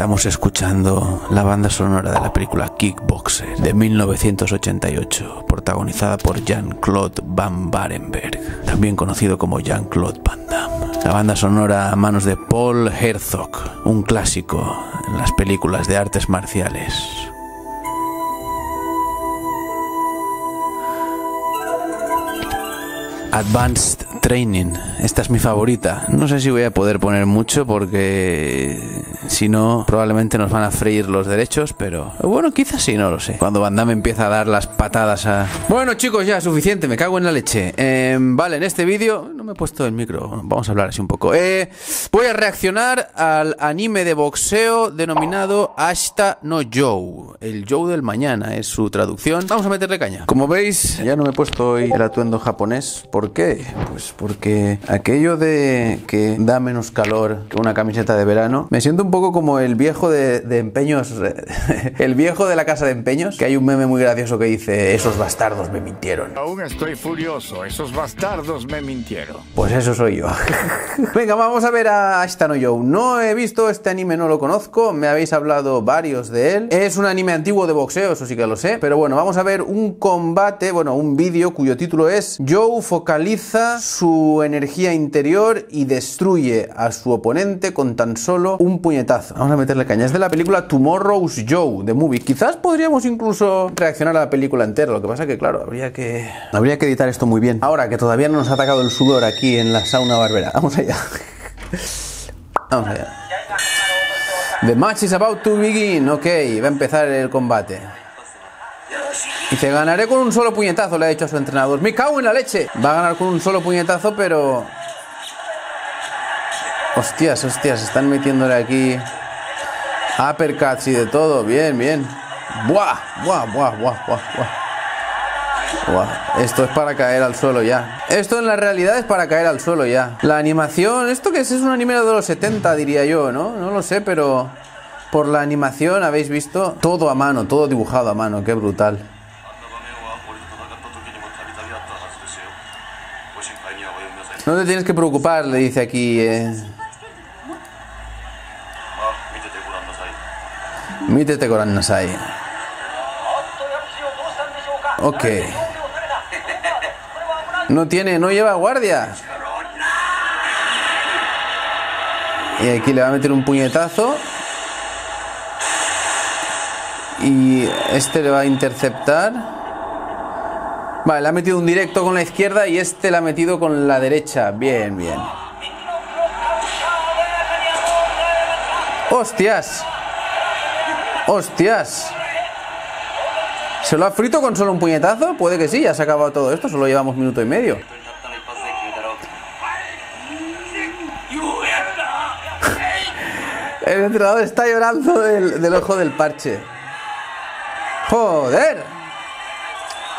Estamos escuchando la banda sonora de la película Kickboxer de 1988, protagonizada por Jean-Claude Van Barenberg, también conocido como Jean-Claude Van Damme. La banda sonora a manos de Paul Herzog, un clásico en las películas de artes marciales. Advanced Training. Esta es mi favorita. No sé si voy a poder poner mucho porque si no, probablemente nos van a freír los derechos, pero bueno, quizás sí, no lo sé. Cuando Van Damme empieza a dar las patadas a... Bueno chicos, ya, suficiente, me cago en la leche. Em, vale, en este vídeo... No me he puesto el micro, vamos a hablar así un poco. Eh, voy a reaccionar al anime de boxeo denominado Ashita no Joe. El Joe del mañana es su traducción. Vamos a meterle caña. Como veis, ya no me he puesto hoy el atuendo japonés. ¿Por qué? Pues porque aquello de que da menos calor que una camiseta de verano, me siento un poco como el viejo de, de empeños, el viejo de la casa de empeños, que hay un meme muy gracioso que dice, esos bastardos me mintieron. Aún estoy furioso, esos bastardos me mintieron. Pues eso soy yo. Venga, vamos a ver a Ashtano Joe. No he visto este anime, no lo conozco, me habéis hablado varios de él. Es un anime antiguo de boxeo, eso sí que lo sé, pero bueno, vamos a ver un combate, bueno, un vídeo cuyo título es Joe focaliza su energía interior y destruye a su oponente con tan solo un puñetazo. Vamos a meterle caña. Es de la película Tomorrow's Joe, de movie. Quizás podríamos incluso reaccionar a la película entera. Lo que pasa que, claro, habría que, habría que editar esto muy bien. Ahora que todavía no nos ha atacado el sudor aquí en la sauna barbera. Vamos allá. Vamos allá. The match is about to begin. Ok, va a empezar el combate. Dice, ganaré con un solo puñetazo, le ha dicho a su entrenador. Me cago en la leche. Va a ganar con un solo puñetazo, pero... Hostias, hostias, están metiéndole aquí uppercuts y de todo. Bien, bien. Buah, buah, buah, buah, buah, buah. buah. Esto es para caer al suelo ya. Esto en la realidad es para caer al suelo ya. La animación, esto que es, es un anime de los 70, diría yo, ¿no? No lo sé, pero por la animación habéis visto todo a mano, todo dibujado a mano, qué brutal. No te tienes que preocupar, le dice aquí. Eh. い mítete Goran Nasai. おっと矢口をどうしたんでしょうか Ok. 上手を垂れたこれは危ない No tiene, no lleva guardia. Y aquí le va a meter un puñetazo. Y este le va a interceptar. Vale, le ha metido un directo con la izquierda y este le ha metido con la derecha. Bien, bien. ¡Hostias! ¡Hostias! ¿Se lo ha frito con solo un puñetazo? Puede que sí, ya se ha acabado todo esto, solo llevamos minuto y medio. El entrenador está llorando del, ojo del parche. ¡Joder!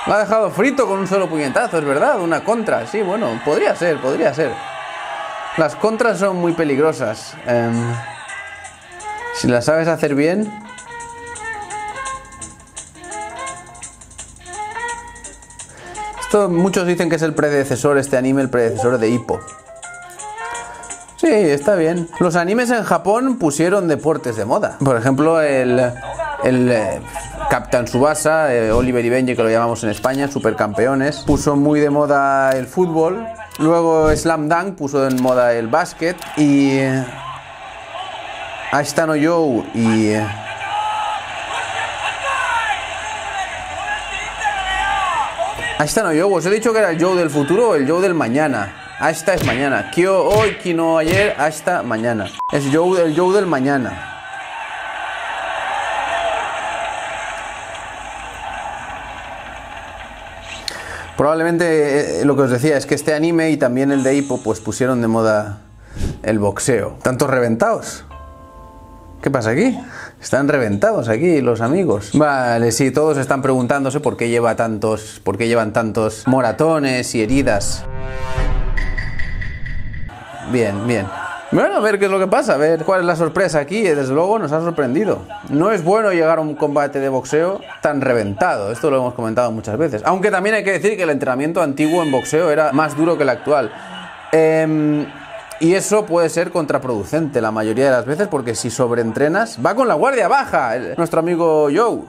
Lo ha dejado frito con un solo puñetazo, es verdad, una contra. Sí, bueno, podría ser, podría ser. Las contras son muy peligrosas. Em, si las sabes hacer bien, Esto muchos dicen que es el predecesor, este anime, el predecesor de Hippo. Sí, está bien. Los animes en Japón pusieron deportes de moda. Por ejemplo, el, el eh, Captain Subasa, eh, Oliver y Benji, que lo llamamos en España, supercampeones, puso muy de moda el fútbol. Luego Slam Dunk puso en moda el básquet. Y eh, Ashita no Joe y... Ashita no Joe, os he dicho que era el Joe del futuro o el Joe del mañana. Ashita es mañana. Kyo hoy, Kino ayer, Ashita mañana. Es Joe, el Joe del mañana. Probablemente eh, lo que os decía es que este anime y también el de Hippo pues pusieron de moda el boxeo. Tantos reventados. ¿Qué pasa aquí? Están reventados aquí los amigos. Vale, sí, todos están preguntándose por qué lleva tantos, por qué llevan tantos moratones y heridas. Bien, bien. Bueno, a ver qué es lo que pasa, a ver cuál es la sorpresa aquí. Desde luego nos ha sorprendido. No es bueno llegar a un combate de boxeo tan reventado. Esto lo hemos comentado muchas veces. Aunque también hay que decir que el entrenamiento antiguo en boxeo era más duro que el actual. Em, Y eso puede ser contraproducente la mayoría de las veces porque si sobreentrenas, va con la guardia baja, nuestro amigo Joe.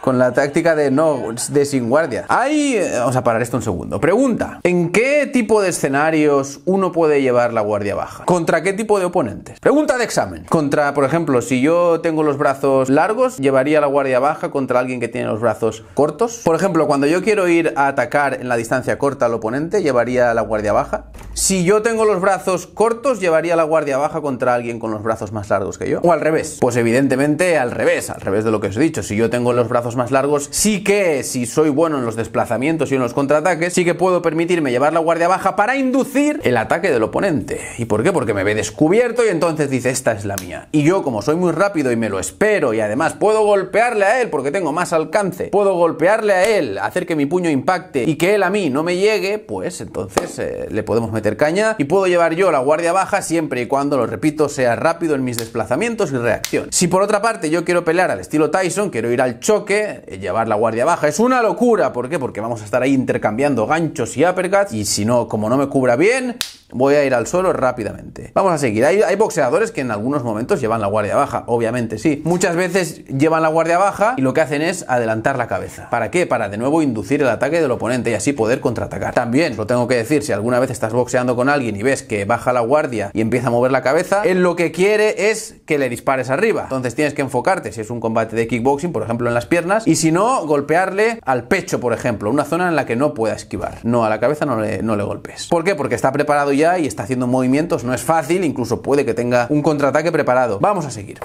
Con la táctica de no, de sin guardia. Ahí, eh, vamos a parar esto un segundo. Pregunta, ¿en qué tipo de escenarios uno puede llevar la guardia baja? ¿Contra qué tipo de oponentes? Pregunta de examen. Contra, por ejemplo, si yo tengo los brazos largos, llevaría la guardia baja contra alguien que tiene los brazos cortos. Por ejemplo, cuando yo quiero ir a atacar en la distancia corta al oponente, llevaría la guardia baja. Si yo tengo los brazos cortos, llevaría la guardia baja contra alguien con los brazos más largos que yo. O al revés. Pues evidentemente al revés, al revés de lo que os he dicho. Si yo tengo los brazos más largos, sí que si soy bueno en los desplazamientos y en los contraataques, sí que puedo permitirme llevar la guardia baja para inducir el ataque del oponente. ¿Y por qué? Porque me ve descubierto y entonces dice, esta es la mía. Y yo como soy muy rápido y me lo espero y además puedo golpearle a él porque tengo más alcance, puedo golpearle a él, hacer que mi puño impacte y que él a mí no me llegue, pues entonces eh, le podemos meter caña y puedo llevar yo la guardia baja siempre y cuando, lo repito, sea rápido en mis desplazamientos y reacción. Si por otra parte yo quiero pelear al estilo Tyson, quiero ir al choque, eh, llevar la guardia baja, es una locura. ¿Por qué? Porque vamos a estar ahí intercambiando ganchos y uppercuts y si no, como no me cubra bien, voy a ir al suelo rápidamente. Vamos a seguir. Hay, boxeadores que en algunos momentos llevan la guardia baja, obviamente sí. Muchas veces llevan la guardia baja y lo que hacen es adelantar la cabeza. ¿Para qué? Para de nuevo inducir el ataque del oponente y así poder contraatacar. También, lo tengo que decir, si alguna vez estás boxeando con alguien y ves que baja la guardia y empieza a mover la cabeza, él lo que quiere es que le dispares arriba. Entonces tienes que enfocarte, si es un combate de kickboxing, por ejemplo, en las piernas, y si no, golpearle al pecho, por ejemplo, una zona en la que no pueda esquivar. No, a la cabeza no le, no le golpes. ¿Por qué? Porque está preparado ya y está haciendo movimientos, no es fácil, incluso puede que tenga un contraataque preparado. Vamos a seguir.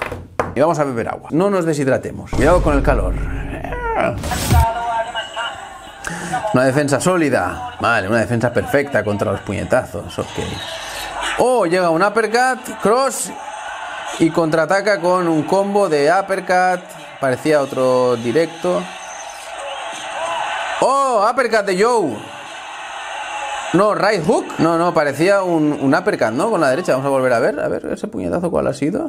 Y vamos a beber agua. No nos deshidratemos. Cuidado con el calor. Una defensa sólida. Vale, una defensa perfecta contra los puñetazos. Ok. Oh, llega un uppercut, cross y contraataca con un combo de uppercut. Parecía otro directo. Oh, uppercut de Joe. No, right hook. No, no, parecía un, un uppercut, ¿no? Con la derecha. Vamos a volver a ver. A ver, ese puñetazo, ¿cuál ha sido?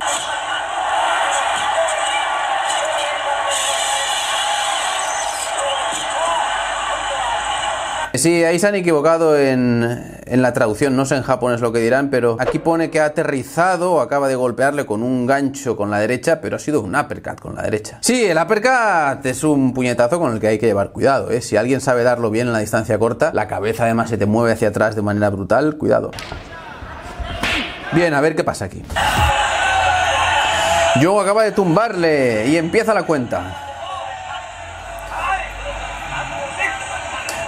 Sí, ahí se han equivocado en, la traducción, no sé en japonés lo que dirán, pero aquí pone que ha aterrizado acaba de golpearle con un gancho con la derecha, pero ha sido un uppercut con la derecha. Sí, el uppercut es un puñetazo con el que hay que llevar cuidado, ¿eh? Si alguien sabe darlo bien en la distancia corta, la cabeza además se te mueve hacia atrás de manera brutal, cuidado. Bien, a ver qué pasa aquí. Joe acaba de tumbarle y empieza la cuenta.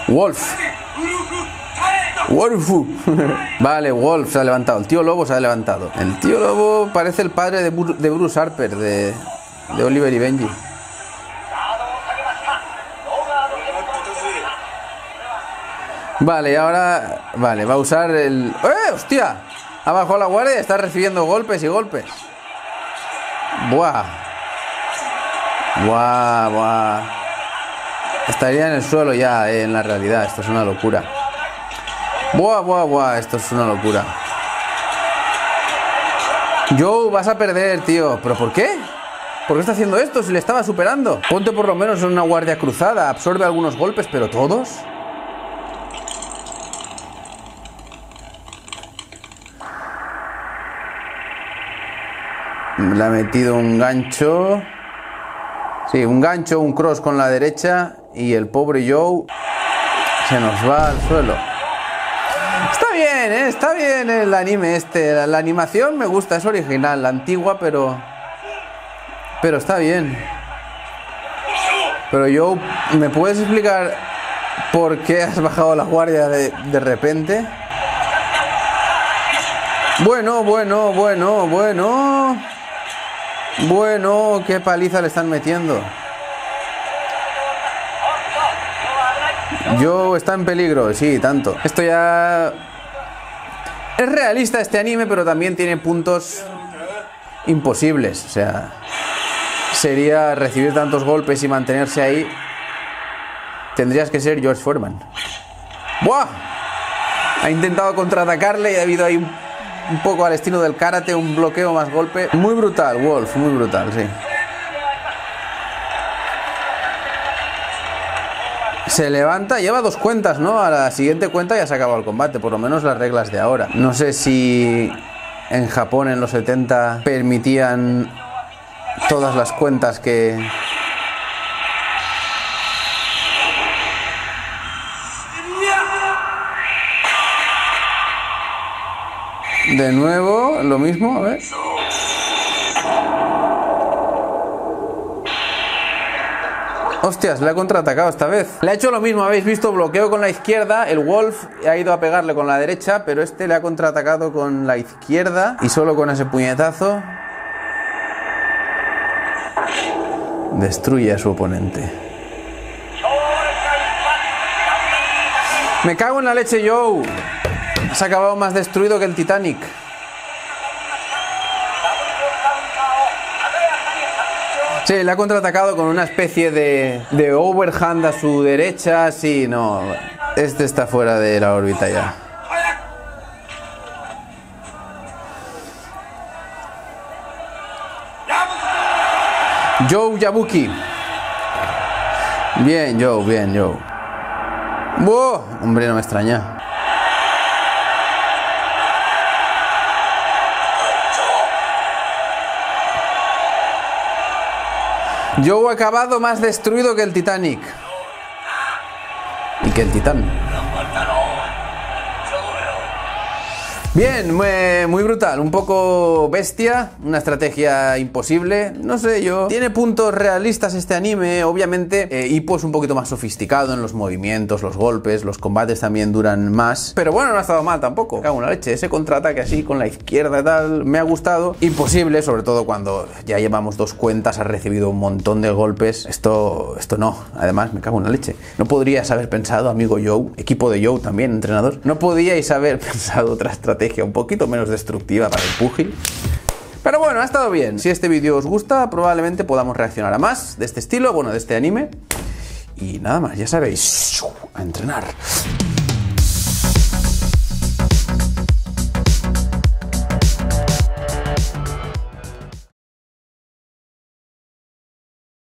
Wolf. Wolf. vale, Wolf se ha levantado. El tío Lobo se ha levantado. El tío Lobo parece el padre de, de Bruce Harper, de, de Oliver y Benji. Vale, ahora... Vale, va a usar el... ¡Eh, hostia! Ha bajado la guardia está recibiendo golpes y golpes. Buah. Buah, buah. Estaría en el suelo ya, eh, en la realidad. Esto es una locura. Buah, buah, buah. Esto es una locura. Joe, vas a perder, tío. ¿Pero por qué? ¿Por qué está haciendo esto si le estaba superando? Ponte por lo menos en una guardia cruzada. Absorbe algunos golpes, pero todos. Le ha metido un gancho. Sí, un gancho, un cross con la derecha y el pobre Joe se nos va al suelo. Está bien, ¿eh? está bien el anime este. La, animación me gusta, es original, la antigua, pero... Pero está bien. Pero Joe, ¿me puedes explicar por qué has bajado la guardia de, de repente? Bueno, bueno, bueno, bueno. Bueno, qué paliza le están metiendo. Joe está en peligro, sí, tanto. Esto ya... Es realista este anime, pero también tiene puntos imposibles. O sea, sería recibir tantos golpes y mantenerse ahí. Tendrías que ser George Foreman. ¡Buah! Ha intentado contraatacarle y ha habido ahí un poco al estilo del karate, un bloqueo más golpe. Muy brutal, Wolf, muy brutal, sí. Se levanta, lleva dos cuentas, ¿no? A la siguiente cuenta ya se acabó el combate, por lo menos las reglas de ahora. No sé si en Japón en los 70 permitían todas las cuentas que... De nuevo, lo mismo, a ver. Hostias, le ha contraatacado esta vez. Le ha hecho lo mismo, habéis visto, bloqueo con la izquierda, el Wolf ha ido a pegarle con la derecha, pero este le ha contraatacado con la izquierda y solo con ese puñetazo destruye a su oponente. Me cago en la leche, Joe. Se ha acabado más destruido que el Titanic. Sí, le ha contraatacado con una especie de, de overhand a su derecha. Sí, no. Este está fuera de la órbita ya. Joe Yabuki. Bien, Joe, bien, Joe. ¡Wow! Hombre, no me extraña. Joe acabado más destruido que el Titanic. Y que el Titán. Bien, muy, brutal, un poco bestia, una estrategia imposible, no sé yo. Tiene puntos realistas este anime, obviamente eh, Hippo es un poquito más sofisticado en los movimientos, los golpes, los combates también duran más. Pero bueno, no ha estado mal tampoco. Me cago una leche, ese contraataque así con la izquierda y tal, me ha gustado. Imposible, sobre todo cuando ya llevamos dos cuentas, ha recibido un montón de golpes. Esto, esto no, además me cago en la leche. No podrías haber pensado, amigo Joe, equipo de Joe también, entrenador, no podíais haber pensado otra estrategia un poquito menos destructiva para el pugil. Pero bueno, ha estado bien. Si este vídeo os gusta, probablemente podamos reaccionar a más de este estilo, bueno, de este anime. Y nada más, ya sabéis, a entrenar.